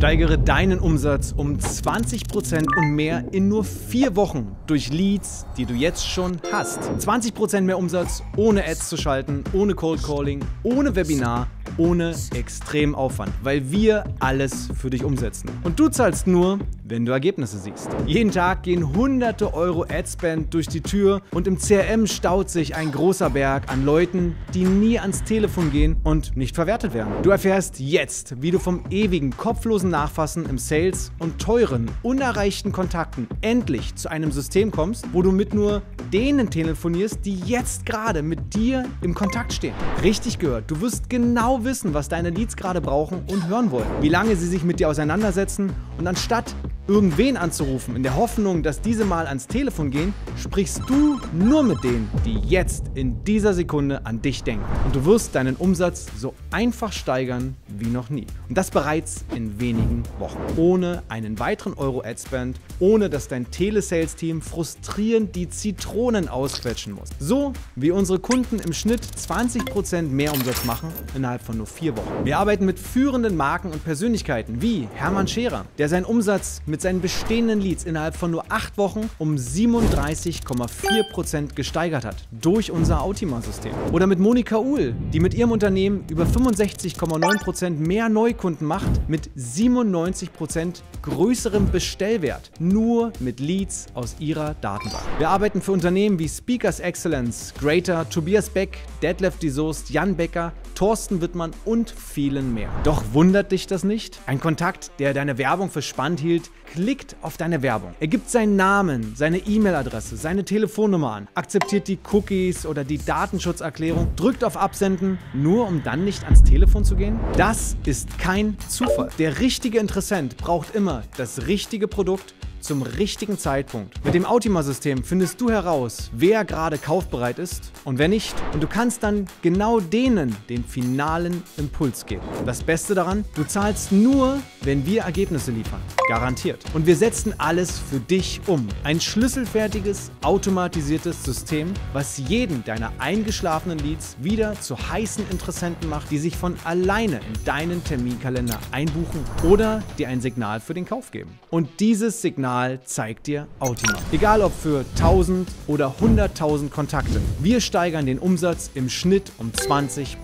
Steigere deinen Umsatz um 20% und mehr in nur vier Wochen durch Leads, die du jetzt schon hast. 20% mehr Umsatz ohne Ads zu schalten, ohne Cold Calling, ohne Webinar ohne extrem Aufwand, weil wir alles für dich umsetzen. Und du zahlst nur, wenn du Ergebnisse siehst. Jeden Tag gehen hunderte Euro Adspend durch die Tür und im CRM staut sich ein großer Berg an Leuten, die nie ans Telefon gehen und nicht verwertet werden. Du erfährst jetzt, wie du vom ewigen kopflosen Nachfassen im Sales und teuren, unerreichten Kontakten endlich zu einem System kommst, wo du mit nur denen telefonierst, die jetzt gerade mit dir im Kontakt stehen. Richtig gehört, du wirst genau wissen, was deine Leads gerade brauchen und hören wollen, wie lange sie sich mit dir auseinandersetzen und anstatt irgendwen anzurufen, in der Hoffnung, dass diese mal ans Telefon gehen, sprichst du nur mit denen, die jetzt in dieser Sekunde an dich denken. Und du wirst deinen Umsatz so einfach steigern wie noch nie. Und das bereits in wenigen Wochen. Ohne einen weiteren Euro Adspend, ohne dass dein Telesales-Team frustrierend die Zitronen ausquetschen muss. So wie unsere Kunden im Schnitt 20% mehr Umsatz machen innerhalb von nur vier Wochen. Wir arbeiten mit führenden Marken und Persönlichkeiten wie Hermann Scherer, der seinen Umsatz mit seinen bestehenden Leads innerhalb von nur 8 Wochen um 37,4% gesteigert hat durch unser Autima-System. Oder mit Monika Uhl, die mit ihrem Unternehmen über 65,9% mehr Neukunden macht mit 97% größerem Bestellwert, nur mit Leads aus ihrer Datenbank. Wir arbeiten für Unternehmen wie Speakers Excellence, Greater, Tobias Beck, Detlef die Soest, Jan Becker, Thorsten Wittmann und vielen mehr. Doch wundert dich das nicht? Ein Kontakt, der deine Werbung für spannend hielt, klickt auf deine Werbung. Er gibt seinen Namen, seine E-Mail-Adresse, seine Telefonnummer an, akzeptiert die Cookies oder die Datenschutzerklärung, drückt auf Absenden, nur um dann nicht ans Telefon zu gehen? Das ist kein Zufall. Der richtige Interessent braucht immer das richtige Produkt zum richtigen Zeitpunkt. Mit dem Autima-System findest du heraus, wer gerade kaufbereit ist und wer nicht. Und du kannst dann genau denen den finalen Impuls geben. Das Beste daran, du zahlst nur, wenn wir Ergebnisse liefern. Garantiert. Und wir setzen alles für dich um. Ein schlüsselfertiges, automatisiertes System, was jeden deiner eingeschlafenen Leads wieder zu heißen Interessenten macht, die sich von alleine in deinen Terminkalender einbuchen oder dir ein Signal für den Kauf geben. Und dieses Signal Signal zeigt dir Autima. Egal ob für 1000 oder 100.000 Kontakte. Wir steigern den Umsatz im Schnitt um 20%.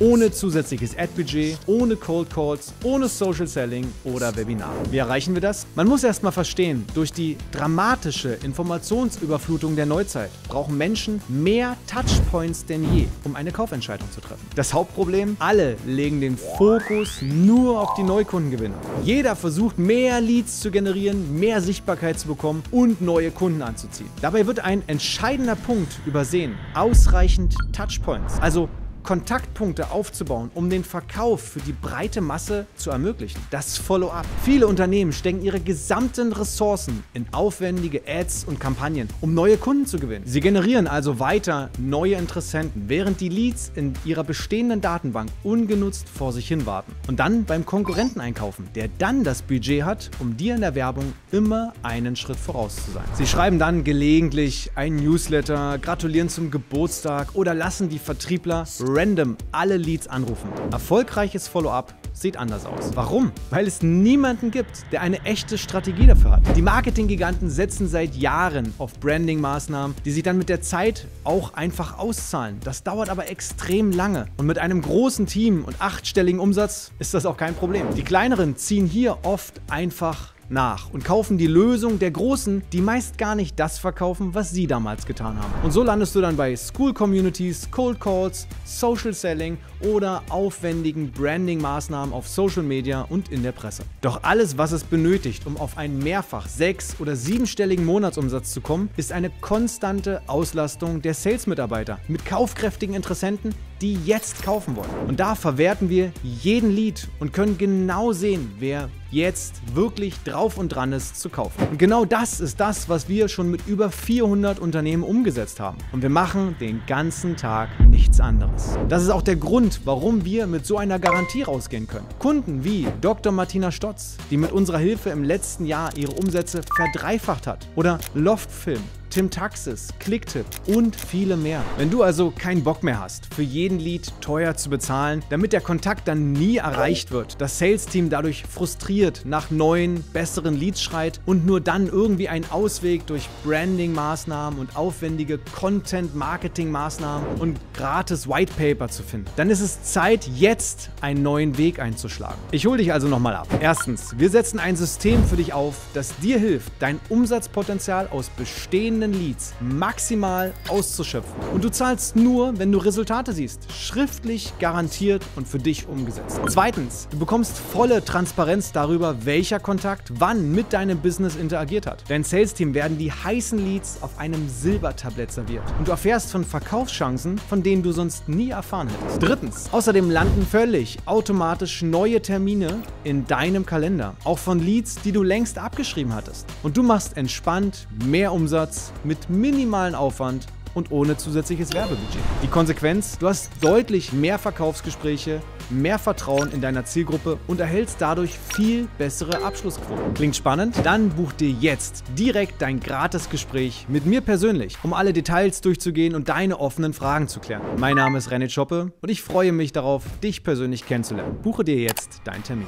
Ohne zusätzliches Ad-Budget, ohne Cold Calls, ohne Social Selling oder Webinar. Wie erreichen wir das? Man muss erst mal verstehen, durch die dramatische Informationsüberflutung der Neuzeit brauchen Menschen mehr Touchpoints denn je, um eine Kaufentscheidung zu treffen. Das Hauptproblem? Alle legen den Fokus nur auf die Neukundengewinnung. Jeder versucht mehr Leads zu generieren, mehr Sichtbarkeit zu bekommen und neue Kunden anzuziehen. Dabei wird ein entscheidender Punkt übersehen. Ausreichend Touchpoints. Also Kontaktpunkte aufzubauen, um den Verkauf für die breite Masse zu ermöglichen. Das Follow-up. Viele Unternehmen stecken ihre gesamten Ressourcen in aufwendige Ads und Kampagnen, um neue Kunden zu gewinnen. Sie generieren also weiter neue Interessenten, während die Leads in ihrer bestehenden Datenbank ungenutzt vor sich hin warten. Und dann beim Konkurrenten einkaufen, der dann das Budget hat, um dir in der Werbung immer einen Schritt voraus zu sein. Sie schreiben dann gelegentlich ein Newsletter, gratulieren zum Geburtstag oder lassen die Vertriebler random alle Leads anrufen. Erfolgreiches Follow-up sieht anders aus. Warum? Weil es niemanden gibt, der eine echte Strategie dafür hat. Die Marketinggiganten setzen seit Jahren auf Branding-Maßnahmen, die sich dann mit der Zeit auch einfach auszahlen. Das dauert aber extrem lange. Und mit einem großen Team und achtstelligen Umsatz ist das auch kein Problem. Die kleineren ziehen hier oft einfach nach und kaufen die Lösung der Großen, die meist gar nicht das verkaufen, was sie damals getan haben. Und so landest du dann bei School Communities, Cold Calls, Social Selling oder aufwendigen Branding-Maßnahmen auf Social Media und in der Presse. Doch alles, was es benötigt, um auf einen mehrfach sechs- oder siebenstelligen Monatsumsatz zu kommen, ist eine konstante Auslastung der Sales-Mitarbeiter mit kaufkräftigen Interessenten, die jetzt kaufen wollen. Und da verwerten wir jeden Lead und können genau sehen, wer jetzt wirklich drauf und dran ist zu kaufen. Und genau das ist das, was wir schon mit über 400 Unternehmen umgesetzt haben. Und wir machen den ganzen Tag nichts anderes. Das ist auch der Grund, warum wir mit so einer Garantie rausgehen können. Kunden wie Dr. Martina Stotz, die mit unserer Hilfe im letzten Jahr ihre Umsätze verdreifacht hat, oder Loftfilm, Tim Taxis, Clicktip und viele mehr. Wenn du also keinen Bock mehr hast, für jeden Lead teuer zu bezahlen, damit der Kontakt dann nie erreicht wird, das Sales-Team dadurch frustriert nach neuen, besseren Leads schreit und nur dann irgendwie einen Ausweg durch Branding-Maßnahmen und aufwendige Content-Marketing-Maßnahmen und gratis White Paper zu finden, dann ist es Zeit, jetzt einen neuen Weg einzuschlagen. Ich hole dich also nochmal ab. Erstens, wir setzen ein System für dich auf, das dir hilft, dein Umsatzpotenzial aus bestehenden Leads maximal auszuschöpfen. Und du zahlst nur, wenn du Resultate siehst. Schriftlich garantiert und für dich umgesetzt. Zweitens, du bekommst volle Transparenz darüber, welcher Kontakt wann mit deinem Business interagiert hat. Dein Sales-Team werden die heißen Leads auf einem Silbertablett serviert. Und du erfährst von Verkaufschancen, von denen du sonst nie erfahren hättest. Drittens, außerdem landen völlig automatisch neue Termine in deinem Kalender. Auch von Leads, die du längst abgeschrieben hattest. Und du machst entspannt mehr Umsatz mit minimalen Aufwand und ohne zusätzliches Werbebudget. Die Konsequenz, du hast deutlich mehr Verkaufsgespräche, mehr Vertrauen in deiner Zielgruppe und erhältst dadurch viel bessere Abschlussquoten. Klingt spannend? Dann buch dir jetzt direkt dein Gratisgespräch mit mir persönlich, um alle Details durchzugehen und deine offenen Fragen zu klären. Mein Name ist René Schoppe und ich freue mich darauf, dich persönlich kennenzulernen. Buche dir jetzt deinen Termin.